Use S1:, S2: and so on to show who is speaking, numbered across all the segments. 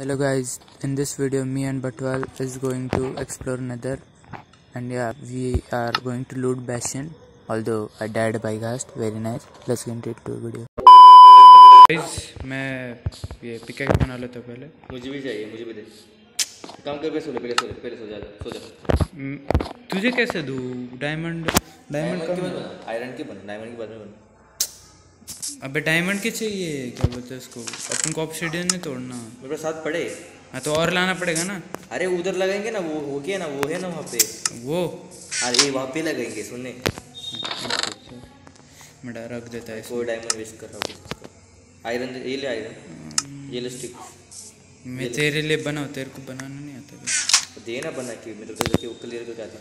S1: Hello guys, in this video me and Batwal is going to explore Nether and yeah we are going to loot Bastion although I died by Ghast, very nice. Let's get into the video.
S2: Guys मैं ये picket बना लेता हूँ पहले
S3: मुझे भी चाहिए मुझे भी दे काम कर पहले सो ले पहले सो ले पहले सो जा सो जा
S2: हम्म, तुझे कैसे दूँ डायमंड डायमंड
S3: के आयरन के बना डायमंड के बाद में बना
S2: अबे डायमंड के चाहिए क्या बोलते हैं इसको अपन को ऑप्सीडियन नहीं तोड़ना।
S3: मेरे साथ पड़े।
S2: हाँ तो और लाना पड़ेगा ना?
S3: अरे उधर लगाएँगे ना वो हो गया ना वो है ना वहाँ पे।
S2: वो?
S3: अरे वहाँ पे लगाएँगे सुनने।
S2: मैं रख देता है
S3: कोई डायमंड वेस्ट कर रहा हूँ आयरन ये ले आयरन ये ले स्टिक
S2: मैं तेरे लिए बनाऊँ तेरे को बनाना नहीं आता
S3: देना बना के मेरे को लेके वो क्लियर करके आता।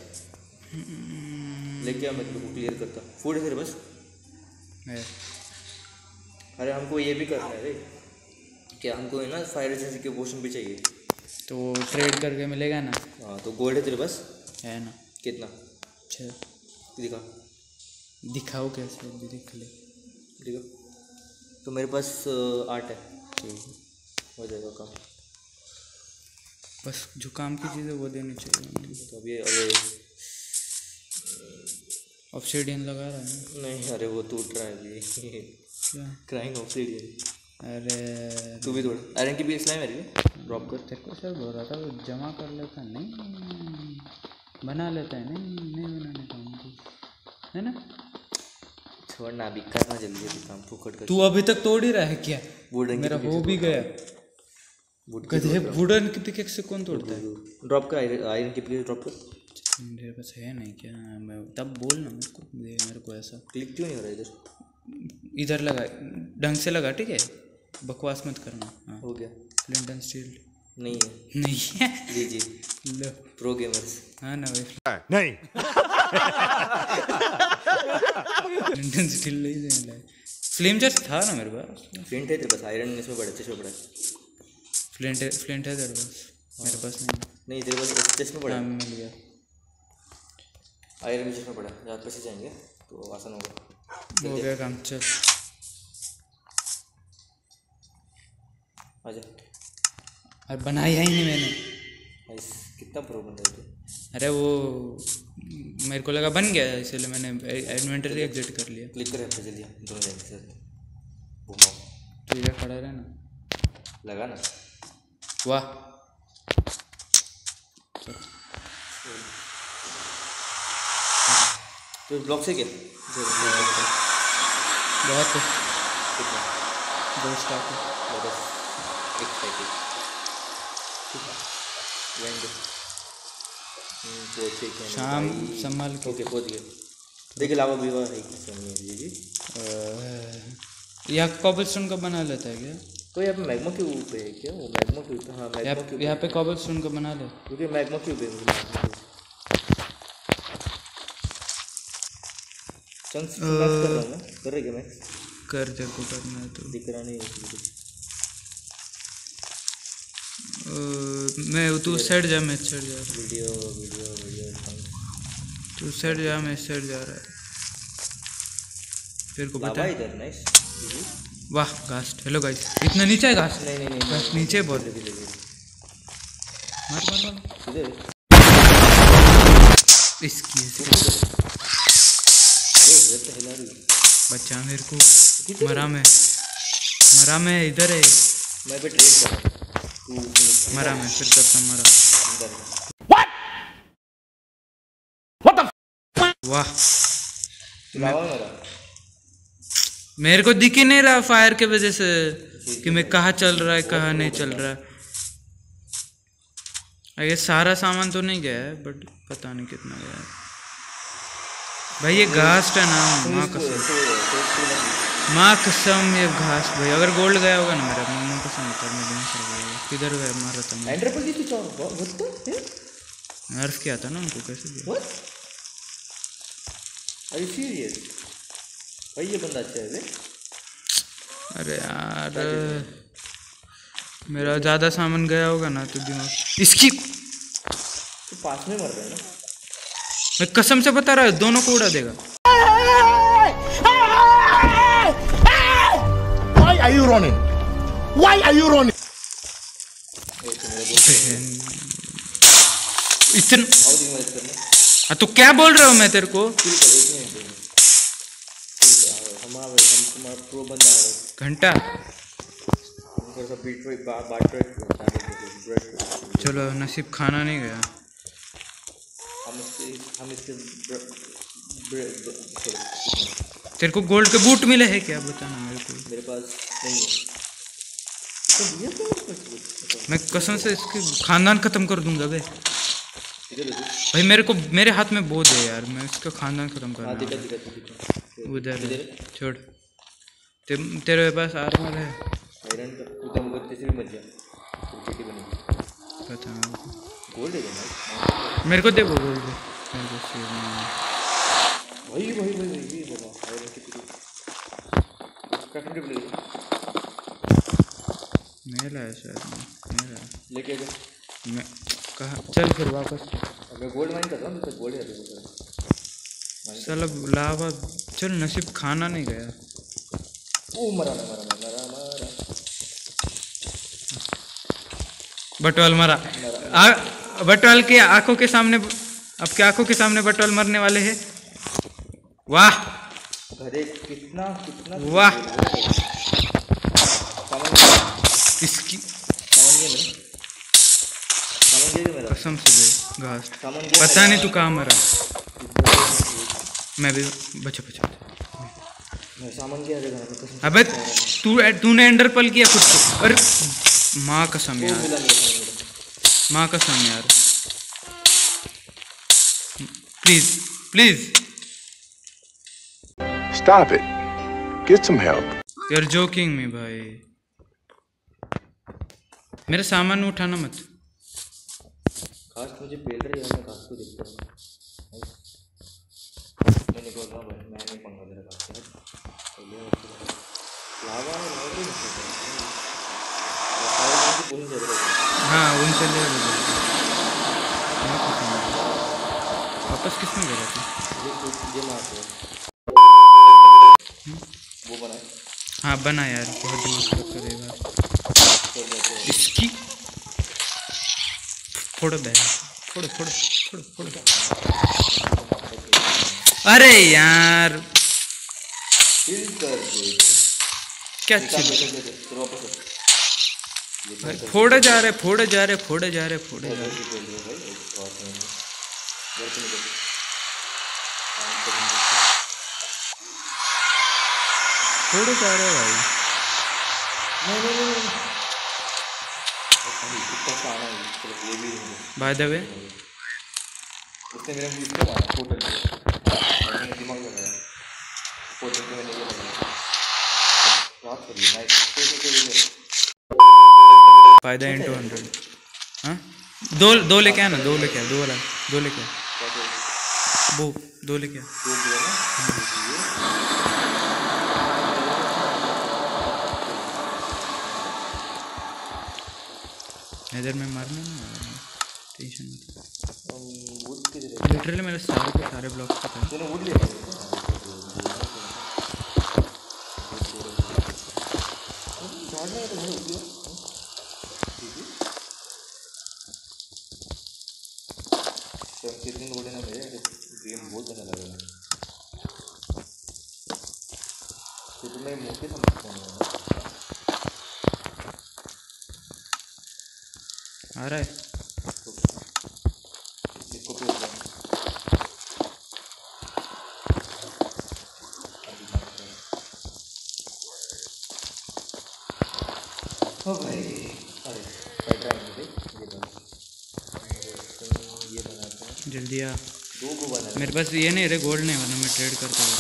S3: लेके आ मैं तेरे को क्लियर करता। फ़ूड है बस
S2: है।
S3: अरे हमको ये भी करना है रे। क्या हमको है ना फायर जैसे के पोशन भी चाहिए।
S2: तो ट्रेड करके मिलेगा ना?
S3: हाँ तो गोल्ड है तेरे बस
S2: है ना।
S3: कितना?
S2: अच्छा
S3: दिखा।
S2: दिखाओ कैसे? दिख ले।
S3: दिखा। तो मेरे पास आठ है। ठीक हो। जाएगा काम।
S2: बस जो काम की चीज़ है वो देनी चाहिए
S3: तो अभी अरे।
S2: ऑप्सीडियन लगा रहा है
S3: नहीं अरे वो टूट रहा है अभी।
S2: क्या?
S3: क्राइंग ऑप्सीडियन
S2: अरे
S3: तू भी थोड़ा आयरन की भी स्लाइम है ड्रॉप कर।
S2: तेरे को सब हो रहा था वो जमा कर लेता। नहीं बना लेता है। नहीं नहीं बनाने का हमको है ना?
S3: छोड़ ना अभी करना जल्दी जल्दी काम फुकट कर।
S2: तू अभी तक तोड़ ही रहा है क्या?
S3: वुडन
S2: मेरा हो भी गया। गधे वुडन की पिकेक्स से कौन तोड़ता है?
S3: ड्रॉप कर आयरन की प्लीज़ ड्रॉप कर।
S2: मेरे पास है नहीं क्या? मैं तब बोल ना मेरे को। मेरे को ऐसा।
S3: क्लिक क्यों नहीं हो रहा इधर?
S2: इधर लगा ढंग से लगा ठीक है? बकवास मत करना। हाँ।
S3: हो गया।
S2: फ्लिंटन स्टील
S3: नहीं है।
S2: नहीं है?
S3: जी जी।
S2: लो।
S3: प्रो गेमर्स
S2: हाँ ना भाई।
S4: नहीं।
S2: फ्लिंटन स्टील ले ही देने लगे फ्लेम जस्ट था ना मेरे पास?
S3: फ्लिंट है तेरे पास आयरन में इसमें बड़ा चेस्ट में बड़ा। है
S2: फ्लिंट है फ्लिंट है तेरे पास। मेरे पास नहीं
S3: नहीं तेरे पास चेस्ट में बड़ा
S2: हाँ।
S3: है
S2: मिल गया।
S3: आयरन में बड़ा है। जहाँ पे से जाएँगे तो आसान होगा
S2: हो गया काम चल। अरे बनाया ही नहीं मैंने।
S3: कितना प्रो बन रहा
S2: अरे वो मेरे को लगा बन गया इसलिए मैंने इन्वेंटरी एग्जिट कर लिया।
S3: क्लिक कर पे जल्दी दोनों जाएँगे सर घुमाओ
S2: तो इधर खड़ा रहना
S3: लगा ना?
S2: वाह।
S3: तो ब्लॉक से क्या?
S2: बहुत
S3: कितना
S2: दो स्टाक
S3: बस एक साइकिल ठीक है। वेंड क्या नहीं
S2: शाम संभाल के।
S3: ओके पहुँच गए देखिए लावा विवाह है कि है जी जी?
S2: यहाँ कॉबल स्टोन का बना लेता है क्या?
S3: तो यहाँ पे मैग्मा के ऊपर है क्या? वो मैग्मा के ऊपर हाँ मैग्मा के
S2: यहाँ पे कॉबल स्टोन का बना ले
S3: क्योंकि मैग्मा के ऊपर है। चंक्स कर रहा हूँ कर रहे क्या मैक्स
S2: कर तेरे को करना है तो।
S3: दिख रहा नहीं है
S2: मैं तू साइड जा मैं साइड जा रहा
S3: वीडियो वीडियो वीडियो
S2: तू साइड जा मैं साइड जा रहा है। तेरे को पता है? वाह घास। हेलो गाइस इतना नीचे है घास?
S3: नहीं नहीं नहीं
S2: घास नीचे बहुत मार मार मार
S3: इधर
S2: इसकी इसकी।
S3: अरे इधर तो हिला रही है।
S2: बच्चा मेरे को। मरा मैं। मरा मैं इधर है।
S3: मैं पे ट्रेड कर
S2: मरा मैं फिर तब तक मरा। वाह।
S3: मरा।
S2: मेरे को दिख ही नहीं रहा फायर के वजह से कि मैं कहाँ चल रहा है कहाँ नहीं चल रहा। है ये सारा सामान तो नहीं गया है बट पता नहीं कितना गया है। भाई ये घास है ना माँ कसम। माँ कसम ये घास भाई अगर गोल्ड गया होगा ना मेरा माँ कसम होता मैं दिन से गया किधर गया मारा था मैं।
S3: एंटर पर की चाहो व्हाट द
S2: नर्फ किया था ना उनको कैसे दिया
S3: व्हाट आर यू सीरियस भाई ये बंदा अच्छा है
S2: अरे यार मेरा ज़्यादा सामान गया होगा ना तो दिमाग इसकी
S3: तो पास में मर है ना।
S2: मैं कसम से बता रहा हूँ दोनों को उड़ा देगा
S4: Why are you running? Why are you running?
S3: Okay मेरा दोस्त
S2: इतन हाँ, तो क्या बोल रहा हूँ मैं तेरे को
S3: है है
S2: घंटा चलो नसीब खाना नहीं गया
S3: हम इसके हम इसके
S2: तेरे को गोल्ड के बूट मिले हैं क्या? बताना मेरे को।
S3: मेरे पास नहीं है। तो
S2: मैं कसम से इसके खानदान खत्म कर दूँगा बे। भाई मेरे को मेरे हाथ में बोझ है यार। मैं इसका खानदान खत्म कर
S3: हाँ
S2: हूँ। उधर छोड़। ते, तेरे पास आर्मर है।
S3: आयरन तो जा।
S2: पता।
S3: गोल्ड है ना
S2: मेरे को दे वो गोल्ड दे मेरे को चाहिए नहीं।
S3: वही वही वही वही ये बाबा आयरन की तीसरी कैप्टन प्ले
S2: मेरा है शायद मेरा है।
S3: लेके आजा
S2: मैं कहा? चल फिर वापस।
S3: अब मैं गोल्ड माइन कर रहा हूँ तो गोल्ड तो। सर
S2: साला लावा। चल नसीब खाना नहीं गया।
S3: ओ मरा मरा मरा मरा
S2: बटवाल मरा। आ, बटवाल के आँखों के सामने आपकी आँखों के सामने बटवाल मरने वाले हैं। वाह।
S3: अरे कितना कितना
S2: वाह। इसकी कसम से घास पता नहीं तू कहाँ मरा। मैं भी बचा बचा। अबे तू तूने एंडर पल किया खुद को। अरे माँ कसम यार
S3: मिला नहीं समझ मेरा
S2: माँ कसम यार please please.
S4: Stop it. Get some help.
S2: You are joking me भाई। मेरा सामान उठाना मत।
S3: काश मुझे पेल रही है मैं काश को देखता। हूँ मैं निकल रहा हूँ भाई मैं नहीं पंगा मेरा काश से पहले लावा है। लावा भी है
S2: हाँ उनसे ले वापस किसने करा था
S3: ये वो बना हाँ
S2: बना यार बहुत दिमाग खराब करेगा इसकी? फोड़ो दे फोड़ो फोड़ो फोड़ो फोड़ो। अरे यार। क्या चीज़
S3: दे दे फिर वापस कर।
S2: भाई, फोड़े जा रहे फोड़े जा रहे फोड़े जा रहे फोड़े जा रहे।
S3: हो भाई है।
S2: फोड़े जा रहे भाई।
S3: है चलो ये भी नहीं
S2: बाय द वे
S3: उसने मेरे मुझे इसको मारा होटल पे मैंने दिमाग लगाया। होटल पे मैंने ये लगाया। रात कर ली नाइट
S2: फ़ायदा इंटू हंड्रेड हाँ। दो दो लेके आना दो लेके आ दो वाला दो लेके आ। वो दो लेके आ। इधर में मारना ना टेंशन मत लिटरली मेरे सारे के सारे ब्लॉक्स पता है
S3: तूने वुड लिया झाड़ना है तो मैंने वुड लिया तो कितने बोले ना मेरे गेम बहुत अच्छा लग रहा है तो तुम्हें मुँह के समझ कौन है
S2: आ रहा है
S3: इसको तो ओ
S2: जल्दी आ।
S3: बना
S2: मेरे पास ये नहीं रे गोल्ड नहीं वरना मैं ट्रेड करता हूँ।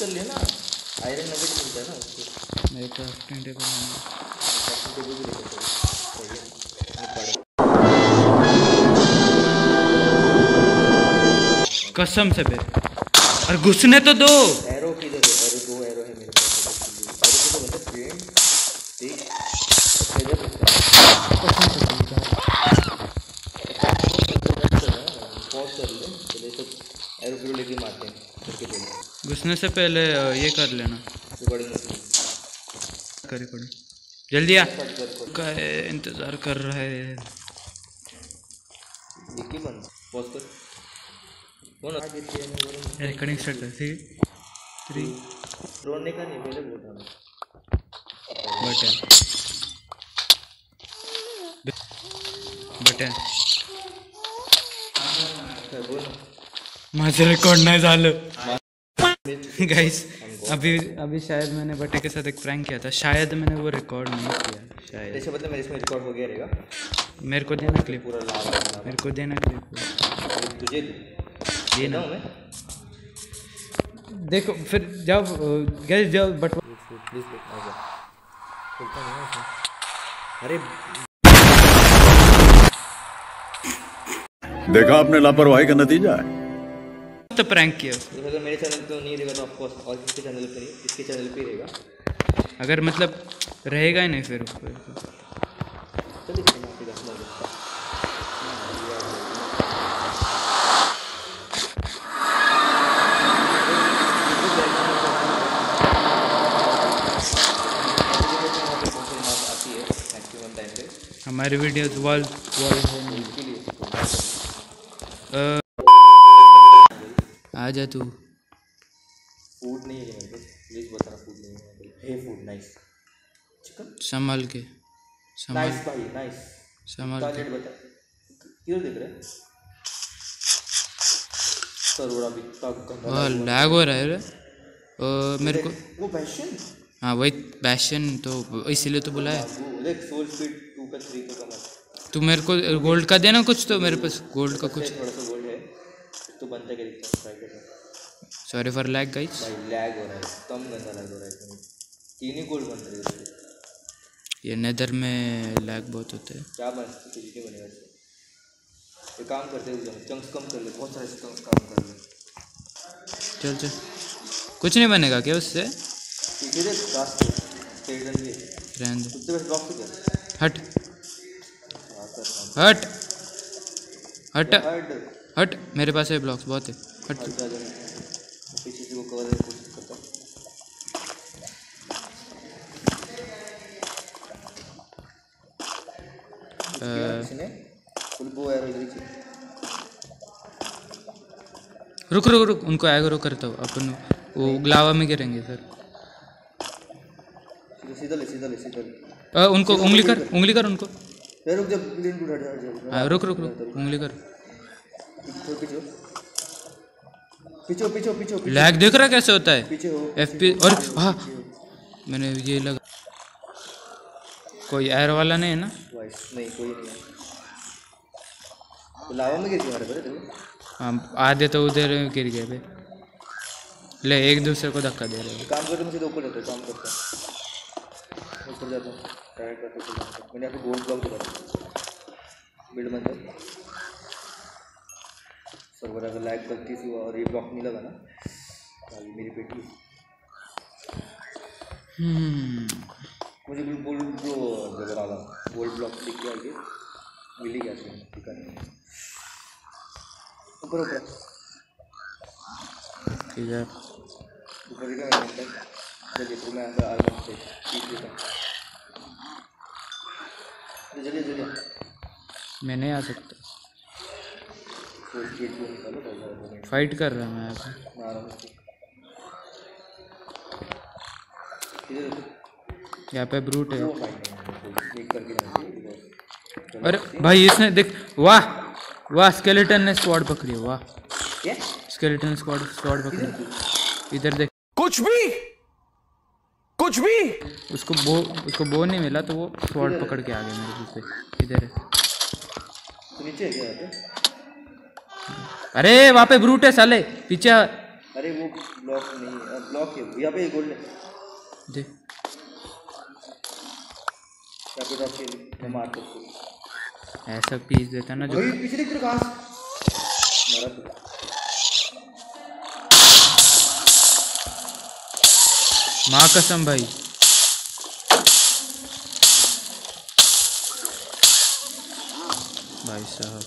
S3: कर लिया ना आयरन नगेट मिलता है। ना उसको
S2: मेरे कसम से बे और घुसने तो दो
S3: एरो किधर है एरो दो एरो है मेरे पास एरो को तो मतलब फ्रेम देख अच्छा इधर पॉज कर ले चले तो एरो फिर लेके मारते हैं करके चलो
S2: घुसने से पहले ये कर लेना। कर जल्दी आ। का इंतज़ार कर रहा है। रिकॉर्डिंग स्टार्ट कर थ्री थ्री
S3: रोने का नहीं हूँ
S2: बटन बटन. माझं रेकॉर्ड नाही झालं. गाइस अभी अभी शायद मैंने बटे के साथ एक प्रैंक किया था। शायद मैंने वो रिकॉर्ड नहीं किया शायद।
S3: ऐसे मतलब मेरे इसमें रिकॉर्ड हो गया रहेगा?
S2: मेरे को देना क्लिप
S3: पूरा
S2: मेरे को देना क्लिप
S3: तुझे दे।
S2: देना
S3: मैं?
S2: देखो फिर जब गैस जब बट
S3: प्लीज़। अरे
S4: देखा आपने लापरवाही का नतीजा है।
S2: तो प्रैंक किया। उसको
S3: तो अगर मेरे चैनल पे नहीं रहेगा तो ऑफकोर्स और किसके चैनल पे नहीं इसके चैनल पे रहेगा।
S2: अगर मतलब रहेगा ही नहीं फिर।
S3: चलिए चलिए आपके दस मिनट आती है मैक्सिमम टाइम पे
S2: हमारी वीडियोस वॉल वॉल है नहीं
S3: इसके लिए
S2: अ, आ जा तू।
S3: फ़ूड नहीं है मेरे पास प्लीज़ बताना फ़ूड नहीं है। हे फ़ूड नाइस चिकन
S2: संभाल के संभाल।
S3: नाइस भाई नाइस
S2: संभाल के।
S3: बता। किधर देख रहे सरोड़ा भी
S2: वाह लैग हो रहा है रे। अ, मेरे को
S3: वो पैशन
S2: हाँ वही पैशन तो इसीलिए तो बुलाया।
S3: देख सोल स्पीड टू का थ्री का कमर
S2: तू मेरे को गोल्ड का देना कुछ तो मेरे पास गोल्ड का कुछ।
S3: थोड़ा सा गोल्ड तो बनता है देखता ट्राई करना
S2: सॉरी फॉर लैग गाइस
S3: भाई लैग हो रहा है कम गंदा लैग हो रहा है तीन ही गोल्ड बन रहे हैं।
S2: ये नेदर में लैग बहुत होते हैं।
S3: क्या बन कुछ नहीं बनेगा एक काम करते हैं चंक्स कम कर ले बहुत सारे चंक्स कम कर ले।
S2: चल चल। कुछ नहीं बनेगा क्या उससे?
S3: ये
S2: हट।
S3: हाँ कर
S2: हट। हट।
S3: हट
S2: मेरे पास है ब्लॉक्स बहुत है। हट।
S3: एरो इधर ही
S2: रुक रुक रुक उनको एग्रो करता हूँ। अपन वो ग्लावा में गिरेंगे फिर।
S3: सीधा ले सीधा ले सीधा ले।
S2: उनको उंगली कर उंगली कर उनको।
S3: रुक जब
S2: हाँ, रुक रुक रुक उंगली कर।
S3: पीछे पीछे पीछे
S2: लैग देख रहा कैसे होता है? एफ़ पी और हाँ। मैंने ये लगा कोई एयर वाला नहीं है ना?
S3: नहीं कोई नहीं तो लावा में गिर गया हमारे पर देखो
S2: हाँ आधे तो उधर गिर गए बे ले एक दूसरे को धक्का दे रहे हैं।
S3: काम करते मुझे ऊपर जाता हूँ काम करता हूँ। ऊपर जाता हूँ। हूँ मैंने आपको गोल्ड ब्लॉक दिया बिल्ड मंदिर सर्वर अगर लैग गलती से हुआ और ये ब्लॉक नहीं लगा ना आगे मेरी बेटी
S2: हम्म,
S3: मुझे बिल्कुल गोल्ड जो जगह वाला गोल्ड ब्लॉक दिख गया ये मिल ही गया था ठीक है। ऊपर ऊपर।
S2: ठीक है।
S3: ऊपर चलिए तो मैं अंदर पीस लेता हूँ। चलिए चलिए।
S2: मैं नहीं आ सकता
S3: फोर स्पीड को निकालो तो दो मिनट
S2: फाइट कर रहा मैं यहाँ पे
S3: मैं आ रहा इधर देखो,
S2: यहाँ पे ब्रूट है। अरे भाई इसने देख वाह वाह स्केलेटन ने स्क्वाड पकड़ी है वाह। स्केलेटन स्क्वाड स्क्वाड पकड़ी। इधर देख।
S4: कुछ भी कुछ भी।
S2: उसको बो उसको बो नहीं मिला तो वो स्क्वाड पकड़ के आ गया मेरे पीछे इधर है।
S3: नीचे है क्या
S2: अरे वहाँ पे ब्रूट है साले पीछे।
S3: अरे वो ब्लॉक नहीं है ब्लॉक है यहाँ पे गोल्ड है। सकता
S2: ऐसा पीस देता ना जो
S3: भाई पीछे देख तेरे घास मारा तू।
S2: माँ कसम भाई। भाई साहब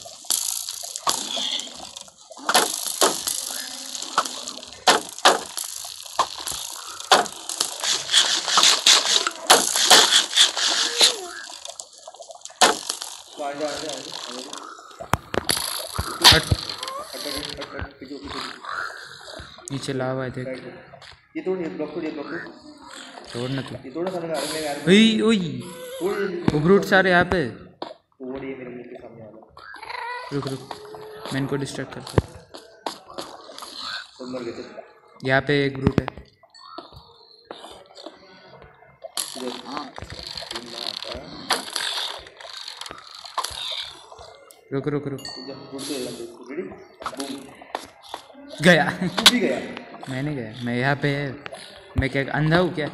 S3: आने दो आने दो आने दो आने दो
S2: हट। नीचे लावा है देख।
S3: ये तोड़ ये ब्लॉक तोड़ ये ब्लॉक तोड़।
S2: ना तू।
S3: ये तोड़ सामने अरे मैं यार
S2: ओई ओई। उब्रूट सारे यहाँ पे।
S3: तोड़ ये मेरे मुँह के सामने वाला
S2: रुक रुक। मैं इनको डिस्ट्रैक्ट करता
S3: हूँ। मर गए थे।
S2: यहाँ पे एक ब्रूट है
S3: इधर तीन ना आता है
S2: रुक रुक रुक।
S3: बूम
S2: गया।
S3: तू भी गया?
S2: मैं नहीं गया। मैं यहाँ पे मैं क्या अंधा हूँ क्या?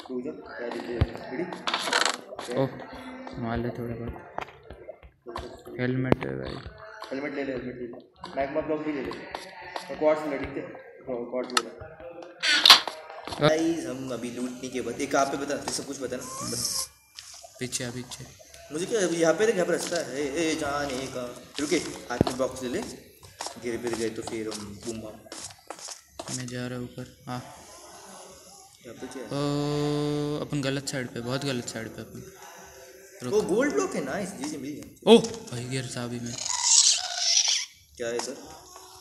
S3: तू
S2: ओह मार ले थोड़ा बहुत। हेलमेट है भाई।
S3: हेलमेट ले ले हेलमेट ले ले। मैगमा ब्लॉक भी ले ले। क्वार्ट्स ले ठीक है? क्वार्ट्स ले ले। गाइस हम अभी लूटने के बाद एक आप पे बता तू सब कुछ बता ना।
S2: पीछे पीछे।
S3: मुझे क्या अभी यहाँ पे देख यहाँ पे रास्ता है। ए जाने का। रुके हाथ में बॉक्स ले ले। गिर गिर गए तो फिर हम बूम
S2: मैं जा रहा हूँ ऊपर। हाँ?
S3: है?
S2: अपन गलत साइड पे बहुत गलत साइड पे अपन।
S3: वो गोल्ड ब्लॉक है नाइस जी जी मिल गया।
S2: ओह भाई गिर अभी मैं।
S3: क्या है सर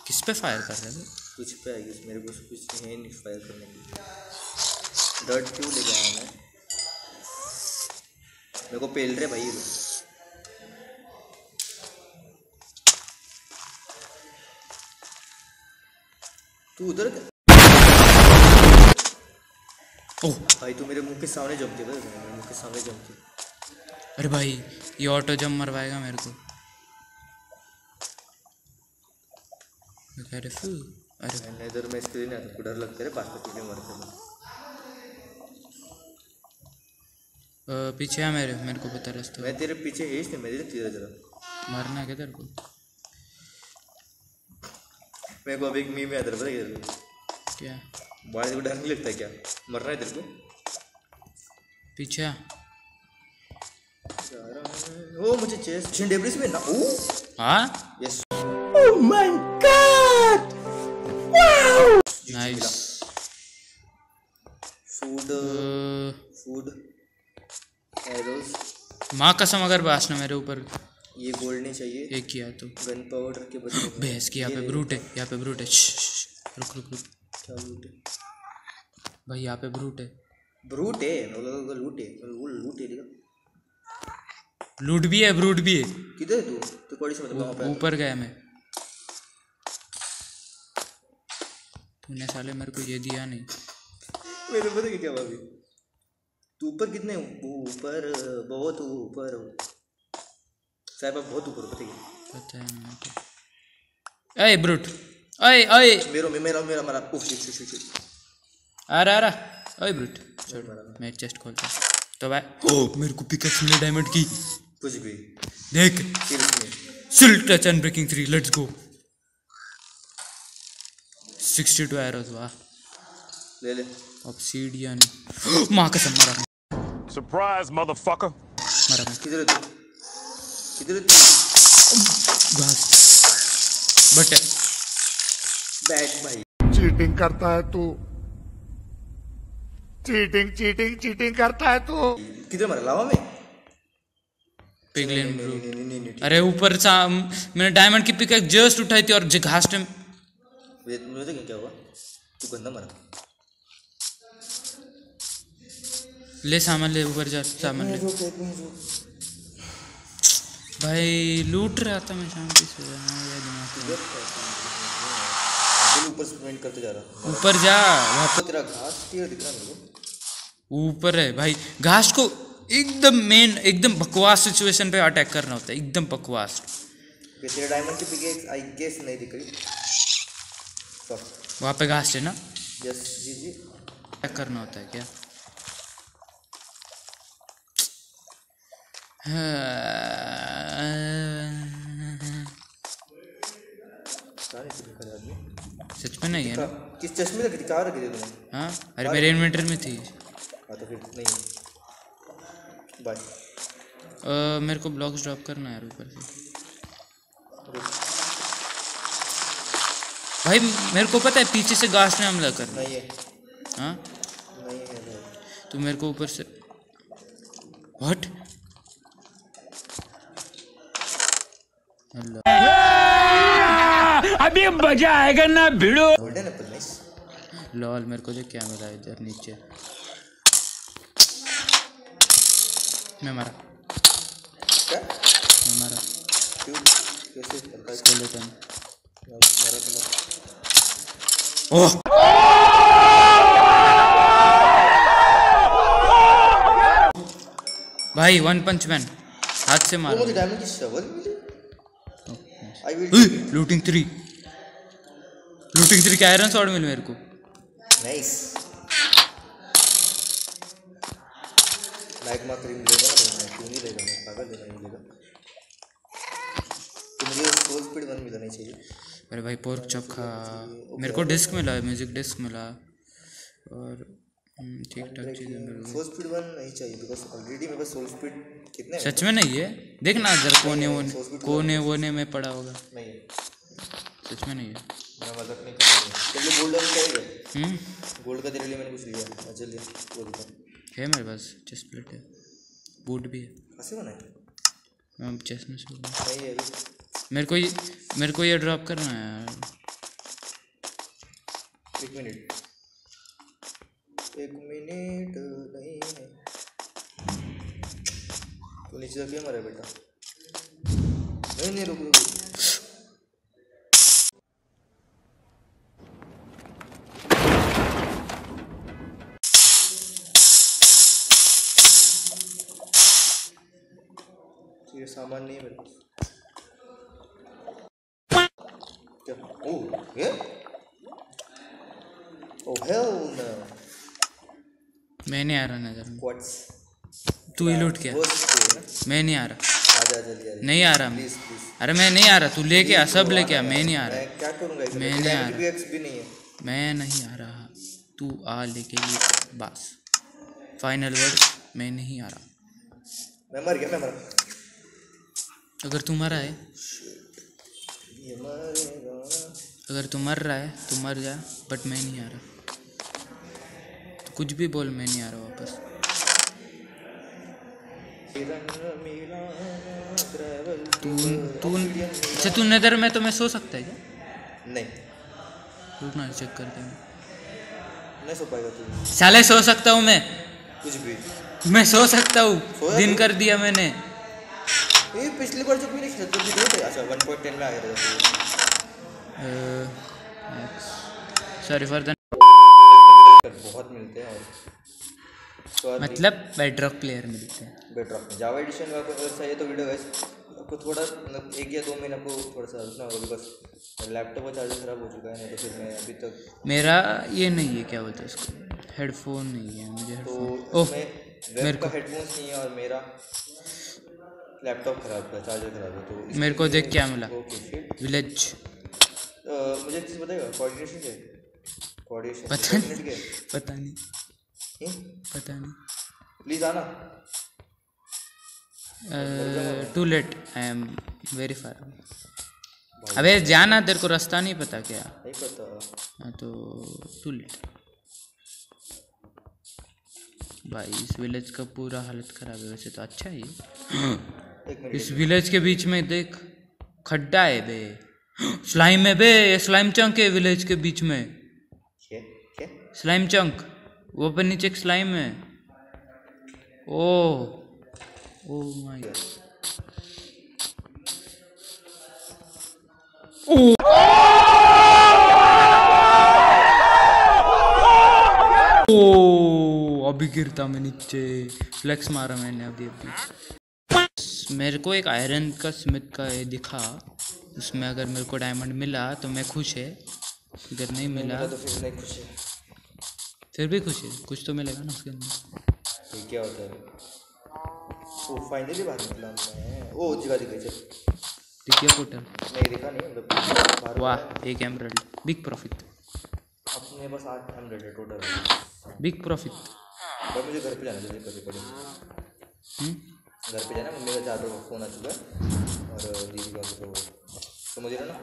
S2: किस पे फायर कर रहे थे
S3: कुछ पे आएगी मेरे को कुछ है नहीं फायर करने के लिए। डर्ट क्यों ले गया मैं? मेरे को पेल रहे भाई तू उधर
S2: ओह।
S3: भाई तू मेरे मुँह के सामने जम के मेरे मुँह के सामने जम के
S2: अरे भाई ये ऑटो जम मरवाएगा मेरे को। मैं कह अरे
S3: मैंने इधर मैं इसके लिए नहीं आता डर लगता है पास में मरते हैं
S2: पीछे है मेरे मेरे को पता रास्ता।
S3: मैं तेरे पीछे है इसलिए मैं तेरे जरा
S2: मरना है किधर को?
S3: मेरे को अभी एक मीम याद रहा है
S2: क्या
S3: बाढ़ को? डर नहीं लगता क्या? मरना है तेरे को?
S2: पीछे
S3: ओ मुझे चेस चिन डेब्रिस में ना ओ!
S2: हाँ
S3: yes
S2: nice
S3: food food arrows
S2: माँ कसम अगर बास ना मेरे ऊपर।
S3: ये गोल्ड नहीं चाहिए।
S2: एक किया तो।
S3: गन पाउडर के बदले
S2: भैंस की यहाँ पे ब्रूट है यहाँ पे ब्रूट है। रुक रुक रुक।
S3: क्या लूट है?
S2: भाई यहाँ पे ब्रूट है।
S3: ब्रूट है? वो लोगों का लूट है। वो लूट है
S2: लूट भी है ब्रूट भी है।
S3: किधर है तू? तू कौड़ी से मतलब
S2: ऊपर गया मैं। तूने साले मेरे को ये दिया नहीं।
S3: मेरे पता क्या अभी तू ऊपर कितने ऊपर बहुत ऊपर हो। साहब आप बहुत ऊपर हो, पता
S2: है को ब्रूट। अय अय
S3: मेरा मेरा मेरा मेरा। उफ शिट शिट शिट
S2: आ रहा आ रहा। अय ब्रूट। छोड़ मैं चेस्ट खोलता हूँ। तो भाई। ओ मेरे को पिकअप मिले डायमंड की।
S3: कुछ भी।
S2: देख।
S3: Seriously
S2: silk touch unbreaking three let's go 62 arrows वाह।
S3: ले ले।
S2: ऑब्सीडियन माँ कसम मरा।
S4: Surprise, motherfucker.
S2: मरा मैं
S3: किधर तू किधर तू
S2: घास बट।
S3: बैट भाई।
S5: चीटिंग करता है तू। चीटिंग चीटिंग चीटिंग करता है तू।
S3: किधर मारा? लावा में?
S2: पिगलिन अरे ऊपर सा मैंने डायमंड की पिक जस्ट उठाई थी और जो घास टाइम
S3: क्या क्या हुआ? तू गंदा मारा।
S2: ले सामान ले ऊपर जा सामान ले। भाई लूट रहा था मैं शांति से हाँ, ये दिमाग
S3: ऊपर स्प्रिंट करते जा रहा।
S2: ऊपर जा। वहाँ
S3: तो तेरा घास दिख रहा को।
S2: ऊपर है। भाई घास को एकदम मेन एकदम बकवास सिचुएशन पे अटैक करना होता है। एकदम बकवास।
S3: तेरे डायमंड की पिक आई गेस नहीं दिख रही।
S2: वहाँ पे घास है ना?
S3: यस जी जी।
S2: अटैक करना होता है क्या
S3: सारे से दिखा रहा आदमी
S2: सच में नहीं है ना?
S3: किस चश्मे रखी थी कहाँ रखी थी तुमने
S2: हाँ? अरे मेरे इन्वेंटर में थी।
S3: हाँ तो फिर नहीं। बाय
S2: मेरे को ब्लॉक्स ड्रॉप करना है ऊपर से। भाई मेरे को पता है पीछे से घास ने हमला कर
S3: नहीं है।
S2: हाँ?
S3: नहीं है
S2: तो मेरे को ऊपर से what hello
S3: golden apple nice
S2: lol मेरे को जो क्या मिला इधर नीचे। मैं मारा।
S3: क्या?
S2: मैं मारा।
S3: क्यों? कैसे? हल्का
S2: स्केलेटन
S3: तो
S2: भाई वन पंच मैन हाथ से मारो। लूटिंग थ्री लूटिंग थ्री का आयरन सॉर्ड मिल मेरे को?
S3: नाइस लाइक मार्क क्रीम लेगा ना मैं क्यों नहीं लेगा मैं पागल लेगा नहीं लेगा तो मुझे सोल स्पीड वन मिलना नहीं चाहिए।
S2: अरे भाई पोर्क चॉप खा। मेरे को डिस्क मिला म्यूज़िक डिस्क मिला। और ठीक ठाक चीज़ें
S3: सोल स्पीड वन नहीं चाहिए बिकॉज़ ऑलरेडी मेरे पास सोल स्पीड कितने
S2: सच में नहीं है? देख ना जरा कोने वोने कोने वोने में पड़ा होगा।
S3: नहीं
S2: सच में नहीं है।
S3: मैं मज़ाक नहीं कर रहा चलिए गोल्ड
S2: हम्म।
S3: गोल्ड का तेरे लिए मैंने कुछ लिया। हाँ, वो दिखा।
S2: है मेरे पास चेस्ट प्लेट है। बूट भी है।
S3: कैसे बना है?
S2: मैं चेस्ट में से
S3: नहीं है
S2: मेरे को ये मेरे को ये ड्रॉप करना है यार।
S3: एक मिनट एक मिनट नहीं है। तो नीचे जाके मरा बेटा। नहीं नहीं, रुक रुक रुक। ये सामान नहीं मेरे क्या? ओह, ये? ओह हेल नो
S2: मैं नहीं आ रहा नज़र तू ही लूट क्या मैं नहीं आ रहा।
S3: आजा जल्दी
S2: नहीं आ रहा
S3: प्लीज़ प्लीज़
S2: अरे मैं नहीं आ रहा तू लेके आ सब लेके आ मैं नहीं आ रहा।
S3: मैं क्या करूँगा
S2: मैं नहीं आ
S3: डायमंड भी एक्स भी नहीं है।
S2: मैं नहीं आ रहा। तू आ लेके बस। फाइनल वर्ड मैं नहीं आ रहा।
S3: मैं मर गया मैं मर
S2: अगर तू मरा है। अगर तू मर रहा है तू मर जा बट मैं नहीं आ रहा। कुछ भी बोल मैं नहीं आ रहा वापस। तू तू अच्छा तू नदर में तो मैं सो सकता है क्या?
S3: नहीं।
S2: रुकना चेक करते हैं।
S3: नहीं सो पाएगा तू।
S2: साले सो सकता हूँ मैं।
S3: कुछ भी।
S2: मैं सो सकता हूँ। दिन कर दिया मैंने।
S3: ये पिछली बार जब भी नहीं खेला जब थे? अच्छा वन पॉइंट टेन में आ गया था
S2: सॉरी फॉर द
S3: बहुत मिलते हैं और
S2: मतलब बेड्रॉक प्लेयर मिलते हैं।
S3: बेटर में जावा एडिशन का अगर चाहिए तो वीडियो गाइस आपको थोड़ा मतलब एक या दो महीने आपको थोड़ा सा रुकना होगा बिकॉज़ लैपटॉप का चार्जर खराब हो चुका है नहीं तो फिर मैं अभी तक
S2: मेरा ये नहीं है क्या बोलते हैं उसको? हेडफोन नहीं है मुझे
S3: तो
S2: ओह मेरे
S3: का हेडफोन्स नहीं है और मेरा लैपटॉप खराब है चार्जर खराब है तो
S2: मेरे को देख क्या मिला। विलेज
S3: मुझे एक चीज़ बताएगा कोऑर्डिनेशन कोऑर्डिनेशन
S2: पता नहीं।
S3: है
S2: पता नहीं? पता नहीं।
S3: प्लीज़ आना।
S2: Too late I am very far अबे जाना तेरे को रास्ता नहीं पता क्या?
S3: नहीं पता।
S2: हाँ तो टू लेट भाई इस विलेज का पूरा हालत खराब है वैसे तो। अच्छा ही इस विलेज के बीच में देख खड्डा है बे। स्लाइम है बे स्लाइम चंक है विलेज के बीच में। स्लाइम चंक वो पर नीचे एक स्लाइम है। ओ ओ माय ओ, अभी गिरता मैं नीचे। फ्लेक्स मारा मैंने अभी अभी। मेरे को एक आयरन का स्मिथ का ये दिखा। उसमें अगर मेरे को डायमंड मिला तो मैं खुश है। अगर नहीं मिला
S3: तो फिर खुश है।
S2: फिर भी खुश है। कुछ तो मिलेगा ना उसके अंदर।
S3: क्या होता है? ओ फाइनली बाहर निकला मैं ओ जगह दिख गई चल।
S2: दिखिए पोर्टल
S3: नहीं दिखा नहीं मतलब
S2: वाह एक एमरल्ड बिग प्रॉफिट
S3: अपने बस आठ हंड्रेड है टोटल
S2: बिग प्रॉफिट
S3: बट मुझे घर पे जाना जल्दी करनी पड़ेगी घर पे जाना मम्मी का चार फ़ोन आ चुका है। और दीदी का तो समझ रहे ना?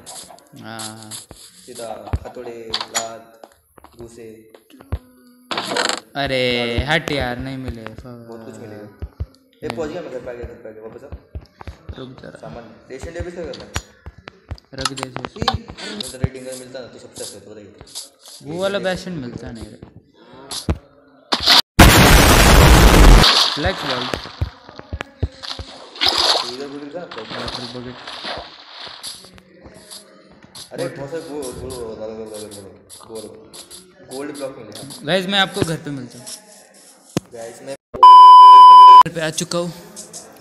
S2: हाँ।
S3: सीधा हथौड़े लात घूसे।
S2: अरे हट यार नहीं मिले
S3: बहुत कुछ मिलेगा ये पहुँच गया मैं घर पे आ गया घर पे आ गया वापस आ
S2: रुक जरा
S3: सामान रेशन डे भी करना है
S2: रख दे
S3: तो रेटिंग का मिलता ना तो सबसे अच्छा तो बताइए
S2: वो वाला बेस्ट मिलता नहीं रे फ्लैक्स बॉल
S3: तो इधर गुजर का तो
S2: वाटर बकेट
S3: अरे बहुत सारे वो वो लगा लगा लगा गोल गोल्ड ब्लॉक मिले
S2: गाइस मैं आपको घर पे मिलता हूँ।
S3: गाइस मैं
S2: घर पे आ चुका हूँ।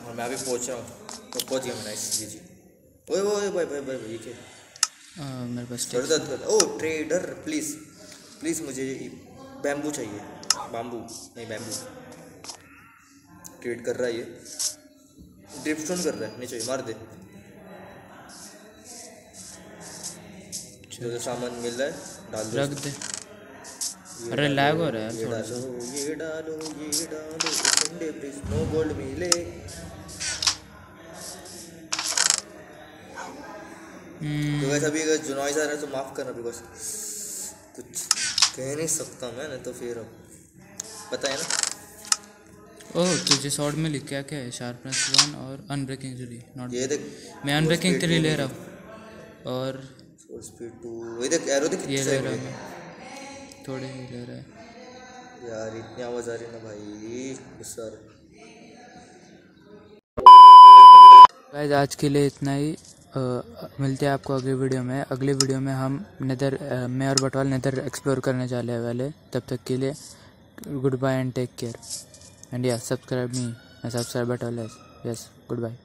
S3: और मैं अभी पहुँच रहा हूँ। तो पहुँच गया मैं जी जी ओए ओए भाई भाई भाई ये क्या?
S2: मेरे पास
S3: ओ ट्रेडर प्लीज़ प्लीज़ मुझे बैम्बू चाहिए। बाम्बू नहीं बैम्बू ट्रेड कर रहा है ये। ड्रिपस्टोन कर रहा है नहीं चाहिए मार दे। जो सामान मिल रहा है डाल दो
S2: रख दे। अरे लैग हो रहा है
S3: ये
S2: यार थोड़ा सा।
S3: डालो ये डालो ये डालो संडे प्लीज़ नो गोल्ड मिले।
S2: हम्म,
S3: तो वैसे अभी अगर जो नॉइज़ आ रहा है तो माफ़ करना बिकॉज़ कुछ कह नहीं सकता मैं नहीं तो फिर अब पता है ना।
S2: ओह तुझे शॉर्ट में लिख क्या क्या है शार्पनेस वन और अनब्रेकिंग थ्री नॉट
S3: ये देख
S2: मैं अनब्रेकिंग थ्री ले रहा हूँ। और
S3: स्पीड टू ये देख एरो देख
S2: ये ले रहा
S3: मैं।
S2: थोड़े ही ले रहा है।
S3: यार इतनी आवाज़ आ रही ना भाई गुस्सा आ
S2: गाइस आज के लिए इतना ही। अ, मिलते हैं आपको अगले वीडियो में। अगले वीडियो में हम नेदर मैं और बटवाल नेदर एक्सप्लोर करने जा रहे हैं वाले तब तक के लिए good bye and take care and या सब्सक्राइब मी मैं सब्सक्राइब बटवाल यस गुड बाय